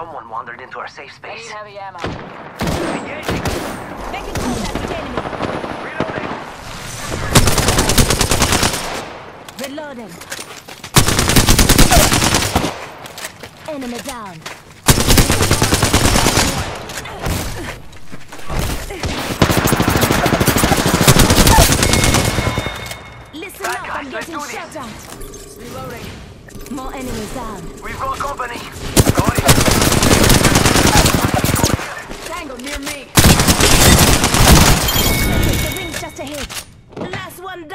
Look. Someone wandered into our safe I need space. heavy ammo. Engaging. Making contact with enemy. Reloading. Reloading. Enemy down. Listen Bad up, guys, I'm getting do this. shot at. Reloading. More enemies down. We've got company. Got it. Tango near me. The ring's just ahead. Last one down.